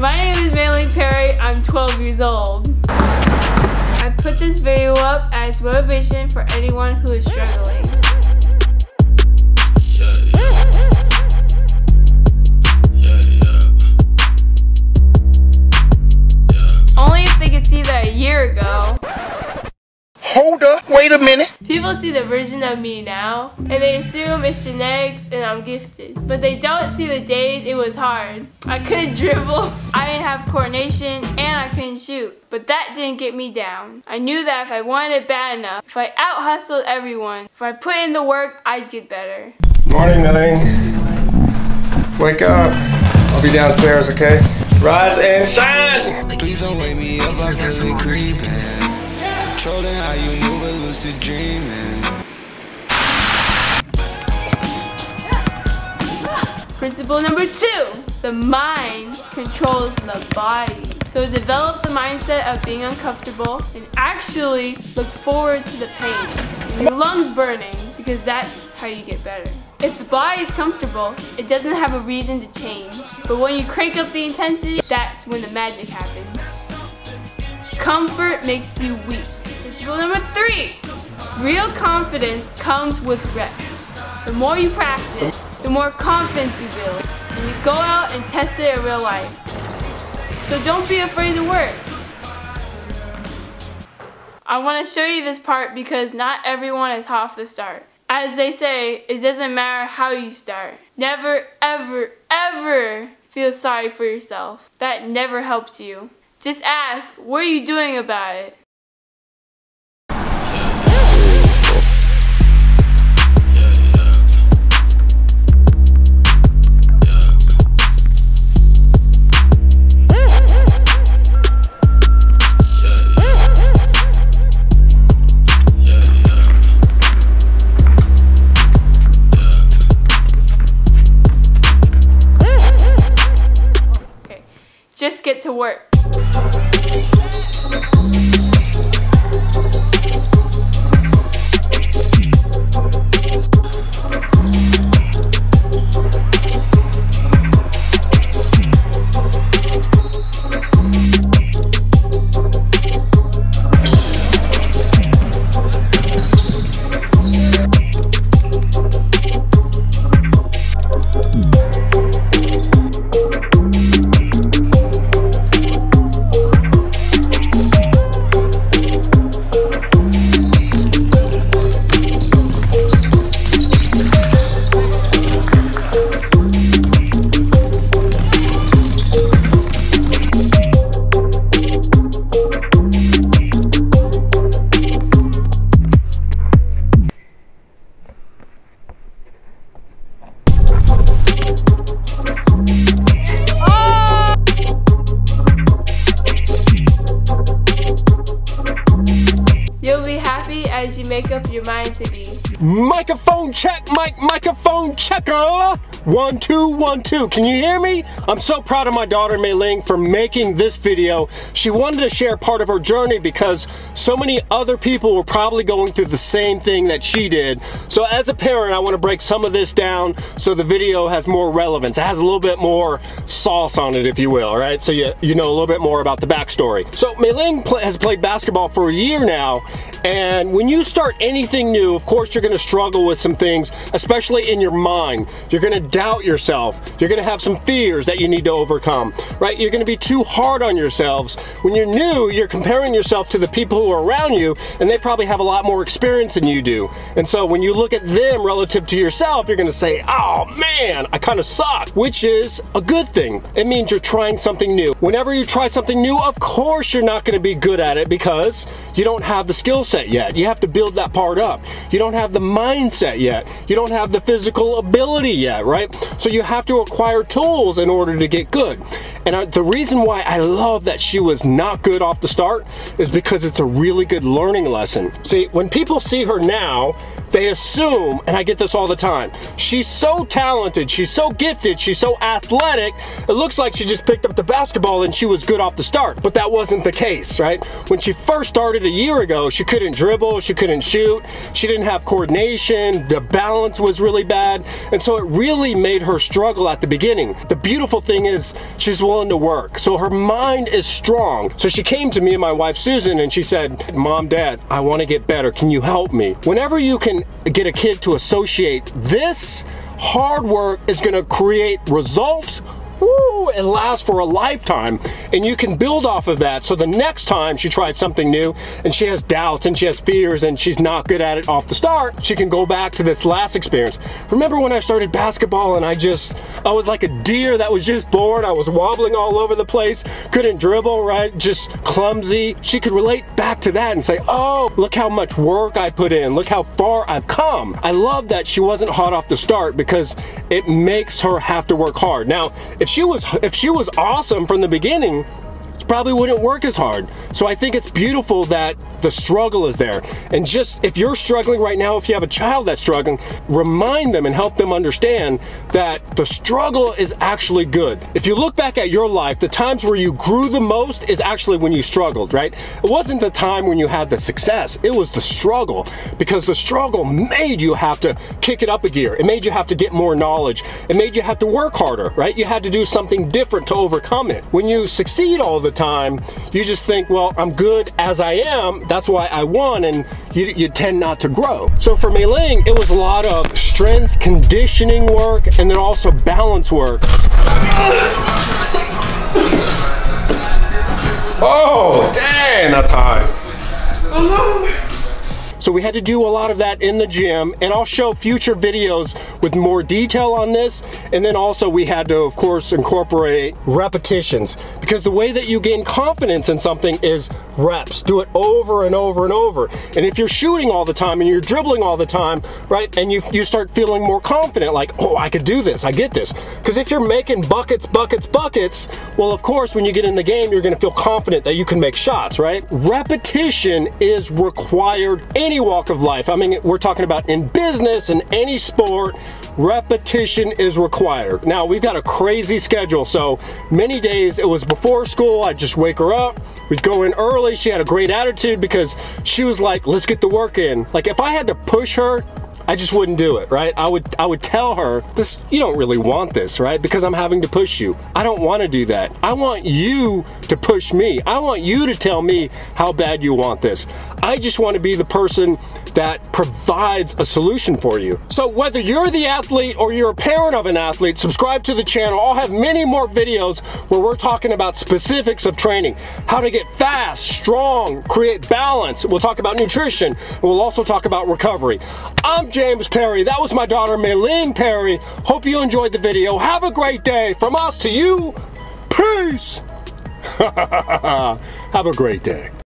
My name is Mei-Ling Perry. I'm 12 years old. I put this video up as motivation for anyone who is struggling. Wait a minute. People see the version of me now, and they assume it's genetics and I'm gifted. But they don't see the days it was hard. I couldn't dribble, I didn't have coordination, and I couldn't shoot. But that didn't get me down. I knew that if I wanted it bad enough, if I out hustled everyone, if I put in the work, I'd get better. Morning, Mei-Ling. Wake up. I'll be downstairs, okay? Rise and shine! Please don't wake me up, I feel it creeping. Controlling how you move a lucid dreaming. Principle number two, the mind controls the body. So develop the mindset of being uncomfortable and actually look forward to the pain. Your lungs burning because that's how you get better. If the body is comfortable, it doesn't have a reason to change. But when you crank up the intensity, that's when the magic happens. Comfort makes you weak. Principle number three, real confidence comes with reps. The more you practice, the more confidence you build. And you go out and test it in real life. So don't be afraid to work. I want to show you this part because not everyone is off the start. As they say, it doesn't matter how you start. Never, ever, ever feel sorry for yourself. That never helps you. Just ask, what are you doing about it? Just get to work. You make up your mind to be. Microphone check, mic, microphone checker. One, two, one, two. Can you hear me? I'm so proud of my daughter Mei Ling for making this video. She wanted to share part of her journey because so many other people were probably going through the same thing that she did. So as a parent, I want to break some of this down so the video has more relevance. It has a little bit more sauce on it, if you will, all right? So you, you know a little bit more about the backstory. So Mei Ling pl has played basketball for a year now, and when you start anything new, of course you're gonna struggle with some things, especially in your mind. You're gonna doubt yourself. You're gonna have some fears that you need to overcome, right? You're gonna be too hard on yourselves. When you're new, you're comparing yourself to the people who are around you, and they probably have a lot more experience than you do. And so when you look at them relative to yourself, you're gonna say, oh man, I kinda suck, which is a good thing. It means you're trying something new. Whenever you try something new, of course you're not gonna be good at it because you don't have the skill set yet. You have to build that part up. You don't have the mindset yet. You don't have the physical ability yet, right? So you have to acquire tools in order to get good. And I, the reason why I love that she was not good off the start is because it's a really good learning lesson. See, when people see her now, they assume, and I get this all the time, she's so talented, she's so gifted, she's so athletic, it looks like she just picked up the basketball and she was good off the start. But that wasn't the case, right? When she first started a year ago, she couldn't dribble, she couldn't shoot, she didn't have coordination, the balance was really bad, and so it really made her struggle at the beginning. The beautiful thing is, she's willing to work. So her mind is strong. So she came to me and my wife Susan and she said, Mom, Dad, I want to get better. Can you help me? Whenever you can get a kid to associate this, hard work is going to create results woo, it lasts for a lifetime. And you can build off of that. So the next time she tries something new and she has doubts and she has fears and she's not good at it off the start, she can go back to this last experience. Remember when I started basketball and I just, I was like a deer that was just born. I was wobbling all over the place, couldn't dribble, right? Just clumsy. She could relate back to that and say, oh, look how much work I put in. Look how far I've come. I love that she wasn't hot off the start because it makes her have to work hard. Now, if she was if she was awesome from the beginning, probably wouldn't work as hard. So I think it's beautiful that the struggle is there. And just if you're struggling right now, if you have a child that's struggling, remind them and help them understand that the struggle is actually good. If you look back at your life, the times where you grew the most is actually when you struggled, right? It wasn't the time when you had the success, it was the struggle because the struggle made you have to kick it up a gear. It made you have to get more knowledge. It made you have to work harder, right? You had to do something different to overcome it. When you succeed all the time, you just think, well, I'm good as I am. That's why I won, and you, you tend not to grow. So for Mei Ling, it was a lot of strength conditioning work and then also balance work. Oh, dang, that's high. Uh-huh. So we had to do a lot of that in the gym and I'll show future videos with more detail on this. And then also we had to, of course, incorporate repetitions because the way that you gain confidence in something is reps. Do it over and over and over. And if you're shooting all the time and you're dribbling all the time, right, and you, you start feeling more confident, like, oh, I could do this, I get this. Because if you're making buckets, buckets, buckets, well, of course, when you get in the game, you're gonna feel confident that you can make shots, right? Repetition is required any walk of life. I mean, we're talking about in business, in any sport, repetition is required. Now, we've got a crazy schedule, so many days it was before school, I'd just wake her up, we'd go in early, she had a great attitude because she was like, let's get the work in. Like, if I had to push her, I just wouldn't do it, right? I would I would tell her, this you don't really want this, right? Because I'm having to push you. I don't want to do that. I want you to push me. I want you to tell me how bad you want this. I just want to be the person that provides a solution for you. So whether you're the athlete or you're a parent of an athlete, subscribe to the channel. I'll have many more videos where we're talking about specifics of training, how to get fast, strong, create balance. We'll talk about nutrition. We'll also talk about recovery. I'm James Perry. That was my daughter, Ling Perry. Hope you enjoyed the video. Have a great day. From us to you, peace. Have a great day.